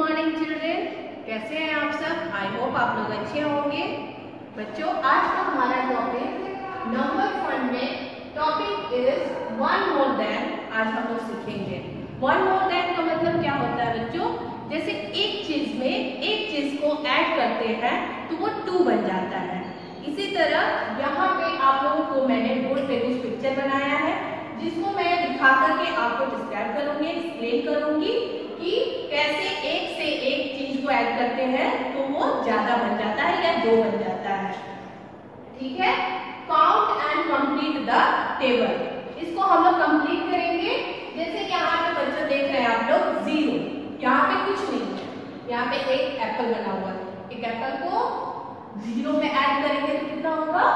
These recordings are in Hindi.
मॉर्निंग चिल्ड्रेन कैसे हैं आप सब? आई होप आप लोग अच्छे होंगे। बच्चों, आज का हमारा टॉपिक नंबर वन में topic is one more than आज हम लोग सीखेंगे। वन मोर देन का मतलब क्या होता है बच्चों? जैसे एक चीज़ में एक चीज़ को ऐड करते हैं तो वो टू बन जाता है। इसी तरह यहाँ पे आप लोगों को मैंने बोर्ड पे कुछ पिक्चर बनाया है। जिसको मैं दिखा करके आपको डिस्क्राइब करूँगी एक्सप्लेन करूँगी कि कैसे एक से एक चीज़ को ऐड करते हैं तो वो ज़्यादा बन जाता है या दो बन जाता है। ठीक है? Count and complete the table इसको हम लोग कंप्लीट करेंगे। जैसे कि यहाँ पे बच्चों देख रहे हैं आप लोग ज़ीरो यहाँ पे कुछ नहीं है। यहाँ पे एक एप्पल बना हुआ है। एक एप्पल को ज़ीरो में ऐड करेंगे तो कितना होगा?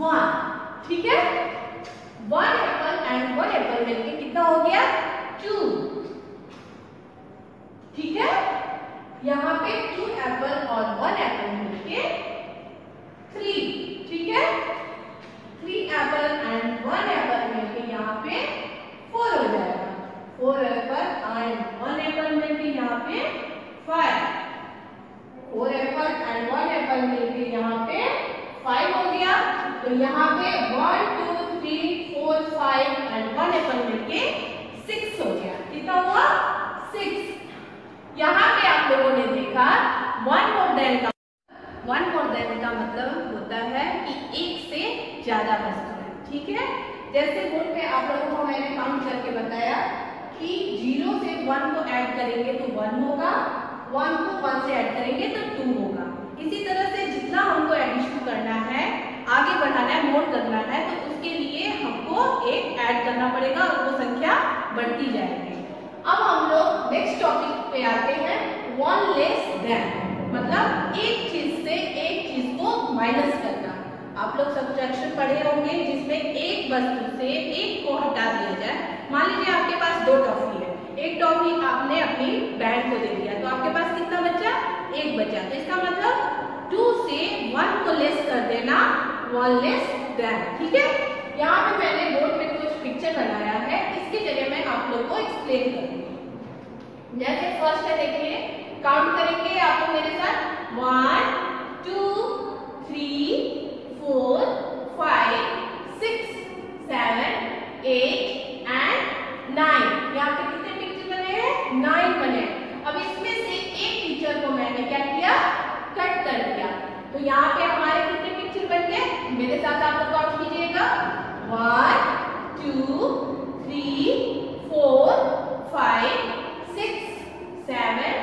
वन ठीक है? वन एंड वन एप्पल मिलके कितना हो गया? टू ठीक है? यहाँ पे टू एप्पल और वन एप्पल मिलके थ्री ठीक है? Three apple and one apple मिलके यहाँ पे फोर हो जाएगा. Four apple and one apple मिलके यहाँ पे five four apple and one apple मिलके यहाँ पे फाइव हो गया. तो यहाँ पे one two three four five and one apple मिलके सिक्स हो गया। कितना हुआ? सिक्स यहाँ पे आप लोगों ने देखा वन मोर देन का वन मोर देन का मतलब होता है कि एक से ज़्यादा वस्तु है ठीक है? जैसे बोर्ड पे आप लोगों को मैंने काउंट करके बताया कि ज़ीरो से वन को ऐड करेंगे तो वन होगा वन को वन से ऐड करेंगे तो टू होगा। इसी तरह से जितना हमको एडिशन करना है मोड करना है तो उसके लिए हमको एक ऐड करना पड़ेगा और वो संख्या बढ़ती जाएगी। अब हम लोग नेक्स्ट टॉपिक पे आते हैं वन लेस देन मतलब एक चीज़ से एक चीज़ को माइनस करना। आप लोग सब्ट्रैक्शन पढ़े होंगे, जिसमें एक वस्तु से एक को हटा दिया जाए। मान लीजिए आपके पास दो टॉफी है। एक टॉफी आपने अपनी बैंड को दे दिया तो आपके पास कितना बचा? एक बचा। तो इसका मतलब टू से वन को लेस कर देना वन लेस देन ठीक है? यहाँ पे मैंने बोर्ड पे कुछ पिक्चर बनाया है, इसकी जगह मैं आप लोग को एक्सप्लेन करूँगी। जैसे फ़र्स्ट है, देखिए काउंट करेंगे आप लोग मेरे साथ। One two three four five six seven eight and nine यहाँ पे कितने पिक्चर बने हैं? नाइन बने अब इसमें से एक पिक्चर को मैंने क्या किया? कट कर दिया। तो यहाँ पे गए मेरे साथ आप लोग काउंट कीजिएगा। One two three four five six seven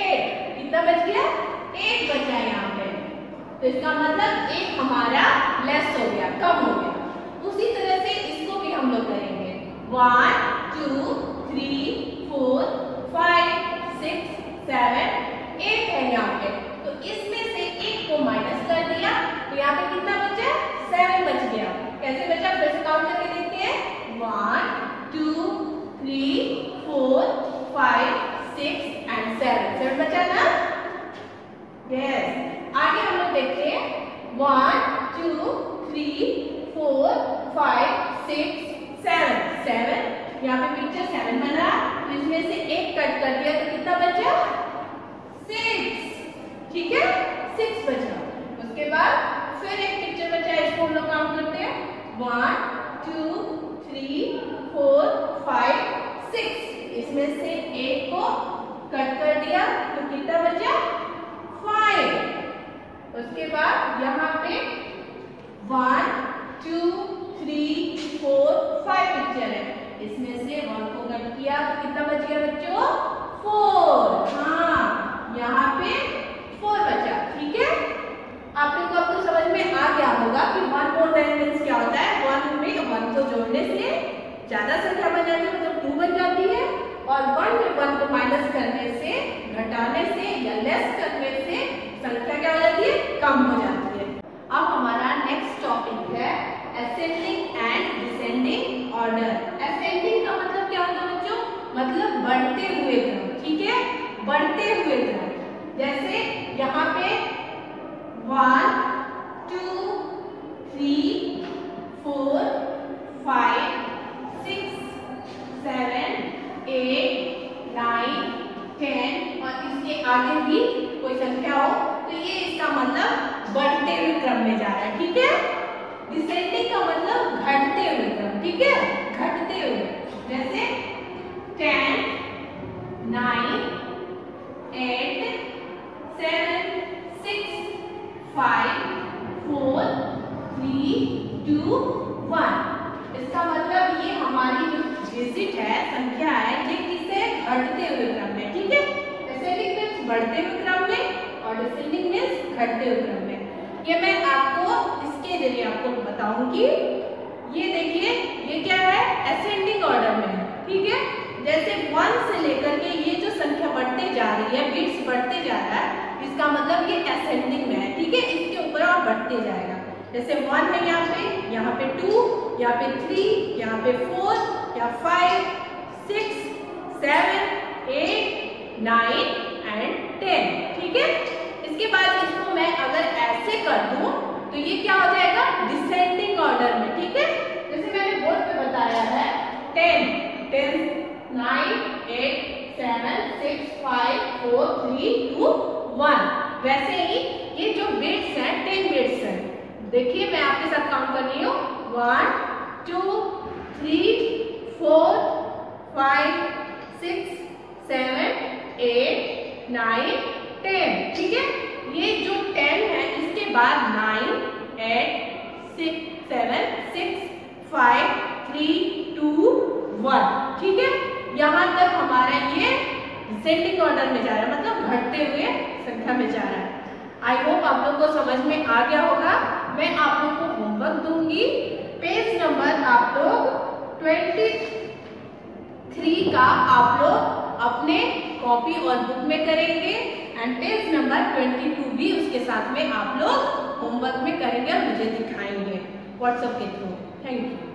eight कितना बच गया? एक बचा यहाँ पे। तो इसका मतलब एक हमारा लेस हो गया, कम हो गया। उसी तरह से इसको भी हम लोग करेंगे। One two three four five six seven eight है यहाँ पे तो इसमें से एक को माइनस कर दिया तो यहाँ पे कितना बचा सेवन बच गया कैसे बचा फिर से काउंट करके देखते हैं? One two three four five six and seven seven बचा ना? यस आगे हम लोग देखते हैं. One two three four five six seven seven यहाँ पे पिक्चर सेवन बना. तो इसमें से एक कट कर दिया तो कितना बचा सिक्स ठीक है? सिक्स बचा उसके बाद फिर एक पिक्चर बचा इसको हम लोग काउंट से तो कितना उसके बाद यहाँ पे one two three four five picture है। इसमें से वन को कट किया तो कितना बच गया बच्चों? फोर हाँ यहाँ पे फोर बचा ठीक है आप लोग को अब तो समझ में आ गया होगा कि वन मोर देन मीन्स क्या होता है वन में वन को जोड़ने से ज़्यादा संख्या बन जाती है मतलब टू बन जाती है और वन में वन को माइनस करने से घटाने से या लेस करने से संख्या क्या हो जाती है? कम हो जाती है। अब हमारा नेक्स्ट टॉपिक है ascending and descending order ascending का मतलब क्या होता है बच्चों? मतलब बढ़ते हुए क्रम, ठीक है? बढ़ते हुए क्रम। जैसे यहाँ पे one two three four five six seven eight nine ten और इसके आगे भी कोई संख्या हो तो ये इसका मतलब बढ़ते हुए क्रम में जा रहा है, ठीक है? डिसेंडिंग का मतलब घटते हुए क्रम, ठीक है? घटते हुए। जैसे ten nine eight seven six five four three two one इसका मतलब ये हमारी जो डिजिट है, संख्या है, ये किसे? घटते हुए क्रम में ठीक है एसेंडिंग मीन्स बढ़ते हुए क्रम में और डिसेंडिंग मीन्स घटते हुए क्रम में। ये मैं आपको इसके ज़रिए आपको बताऊँगी। ये देखिए, ये क्या है? असेंडिंग ऑर्डर में ठीक है? जैसे वन से लेकर के ये जो संख्या बढ़ते जा रही है बिट्स बढ़ते जा रहा है, इसका मतलब ये असेंडिंग में है, ठीक है? इसके ऊपर और बढ़ते जाएगा। जैसे वन है यहाँ पे यहाँ पे टू यहाँ पे थ्री यहाँ पे फोर या five six seven eight nine ten ठीक है? इसके बाद इसको मैं अगर ऐसे कर दूँ तो ये क्या हो जाएगा? डिसेंडिंग ऑर्डर में, ठीक है? जैसे मैंने बोर्ड पे बताया है ten ten nine eight seven six five four three two one वैसे ही ये जो बिट्स हैं टेन बिट्स हैं, देखिए मैं आपके साथ काउंट कर रही हूँ. One two three four five six seven eight nine ten ठीक है? ये जो टेन है, इसके बाद nine eight six seven six five three two one ठीक है? यहाँ तक हमारा ये डिसेंडिंग ऑर्डर में जा रहा है मतलब घटते हुए संख्या में जा रहा है। आई होप आप लोग को समझ में आ गया होगा। मैं आप लोग को होमवर्क दूँगी। पेज नंबर आप लोग ट्वेंटी थ्री का आप लोग अपने कॉपी और बुक में करेंगे and test number twenty two भी उसके साथ में आप लोग होमवर्क में करेंगे और मुझे दिखाएँगे व्हाट्सएप के थ्रू थैंक यू